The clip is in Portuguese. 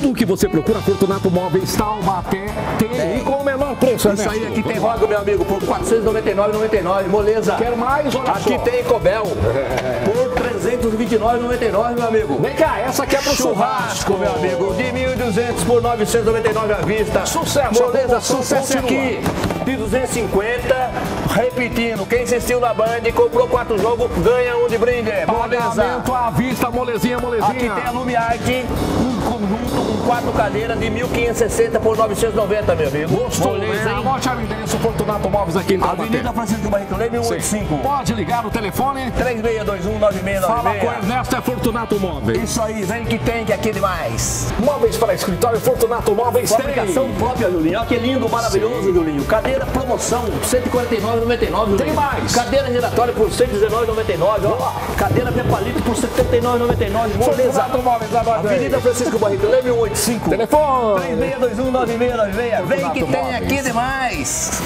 Tudo que você procura, Fortunato Móveis, Taubaté, tem e com o menor preço, Isso aí, aqui tem roga, meu amigo, por 499,99, moleza. Quer mais? Olha Aqui só. tem Cobel, por 329,99, meu amigo. Vem cá, essa aqui é pro churrasco, Churrasco, meu amigo, de 1.200 por 999 à vista. Sucesso, Moleza, sucesso aqui. De 250, repetindo, quem assistiu na Band e comprou quatro jogos, ganha um de brinde. Moleza. Pagamento à vista, molezinha, molezinha. Aqui tem a Lumiarte, um conjunto com quatro cadeiras de 1.560 por 990, meu amigo. Gostou, Moleza, né? Anote Fortunato Móveis aqui em Taubaté. Avenida Francisco Barreto Leme, 185. Pode ligar no telefone. 36219696. Fala com o Ernesto, é Fortunato Móveis. Isso aí, vem que tem, que aqui é demais. Móveis para escritório, Fortunato Móveis tem. Fabricação própria, Julinho. Olha que lindo, maravilhoso, Julinho. Cadeira promoção, 149,99, Julinho. Tem mais. Cadeira giratória por 119,99. Ó, cadeira Pepalito por 79,99. Moleza. Fortunato Móveis, aí. Avenida Francisco Barreto Leme, 185. Telefone. 36219696. Vem que tem aqui é demais.